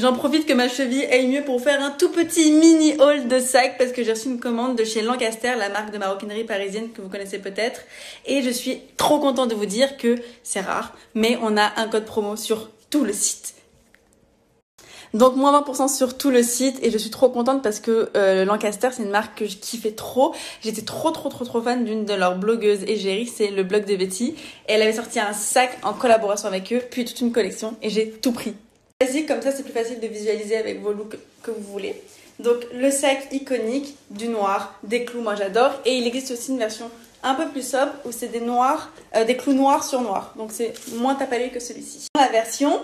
J'en profite que ma cheville aille mieux pour faire un tout petit mini haul de sac parce que j'ai reçu une commande de chez Lancaster, la marque de maroquinerie parisienne que vous connaissez peut-être. Et je suis trop contente de vous dire que c'est rare, mais on a un code promo sur tout le site. Donc moins 20% sur tout le site et je suis trop contente parce que euh, Lancaster c'est une marque que je kiffais trop. J'étais trop trop trop trop fan d'une de leurs blogueuses égérie, c'est le blog de Betty. Et elle avait sorti un sac en collaboration avec eux, puis toute une collection et j'ai tout pris comme ça c'est plus facile de visualiser avec vos looks que vous voulez. Donc le sac iconique, du noir, des clous, moi j'adore. Et il existe aussi une version un peu plus sobre où c'est des noirs, euh, des clous noirs sur noir. Donc c'est moins tape que celui-ci. La version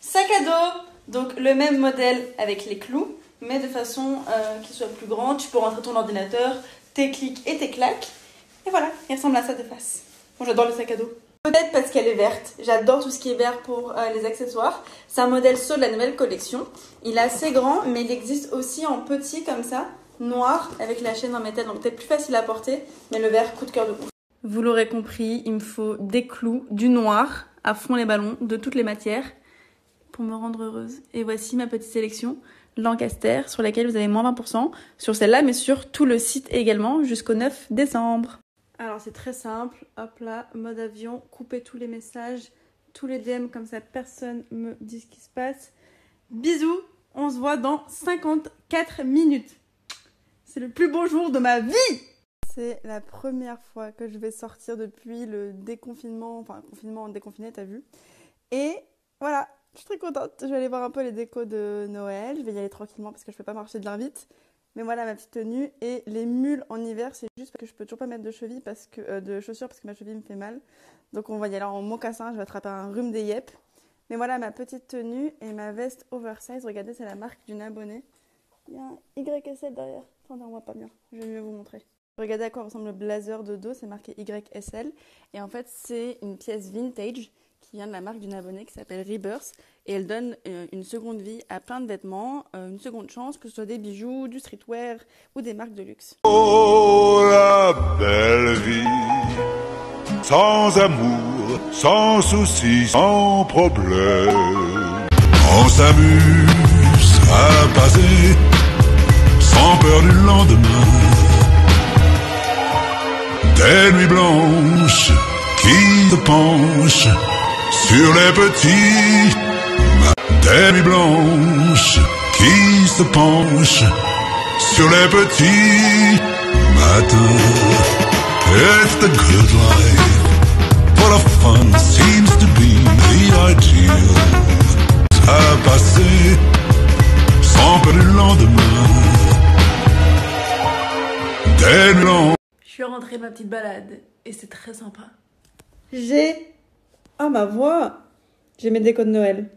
sac à dos, donc le même modèle avec les clous, mais de façon euh, qu'il soit plus grand. Tu peux rentrer ton ordinateur, tes clics et tes claques. Et voilà, il ressemble à ça de face. Moi j'adore le sac à dos. Peut-être parce qu'elle est verte. J'adore tout ce qui est vert pour euh, les accessoires. C'est un modèle saut de la nouvelle collection. Il est assez grand, mais il existe aussi en petit comme ça, noir, avec la chaîne en métal. Donc peut-être plus facile à porter, mais le vert coup de cœur de ouf. Vous l'aurez compris, il me faut des clous, du noir, à fond les ballons, de toutes les matières, pour me rendre heureuse. Et voici ma petite sélection. Lancaster, sur laquelle vous avez moins 20%, sur celle-là, mais sur tout le site également, jusqu'au 9 décembre. Alors c'est très simple, hop là, mode avion, couper tous les messages, tous les DM comme ça personne me dit ce qui se passe. Bisous, on se voit dans 54 minutes. C'est le plus beau jour de ma vie C'est la première fois que je vais sortir depuis le déconfinement, enfin confinement déconfiné, t'as vu. Et voilà, je suis très contente. Je vais aller voir un peu les décos de Noël. Je vais y aller tranquillement parce que je ne peux pas marcher de l'invite. Mais voilà ma petite tenue. Et les mules en hiver, c'est juste parce que je peux toujours pas mettre de cheville parce que, euh, de chaussures parce que ma cheville me fait mal. Donc on va y aller en mocassin, je vais attraper un rhume des yep. Mais voilà ma petite tenue et ma veste oversize. Regardez, c'est la marque d'une abonnée. Il y a un YSL derrière. Attendez, on voit pas bien. Je vais mieux vous montrer. Regardez à quoi ressemble le blazer de dos, c'est marqué YSL. Et en fait, c'est une pièce vintage qui vient de la marque d'une abonnée qui s'appelle Rebirth et elle donne euh, une seconde vie à plein de vêtements, euh, une seconde chance, que ce soit des bijoux, du streetwear ou des marques de luxe. Oh la belle vie, sans amour, sans soucis, sans problème. On s'amuse à passer sans peur du lendemain. Des nuits blanches qui se penchent sur les petits des nuits blanches qui se penchent sur les petits matins. It's the good life, but the fun seems to be the ideal. À passer sans peur le lendemain. Des nuits Je suis rentrée ma petite balade et c'est très sympa. J'ai ah ma voix J'ai mes décos de Noël.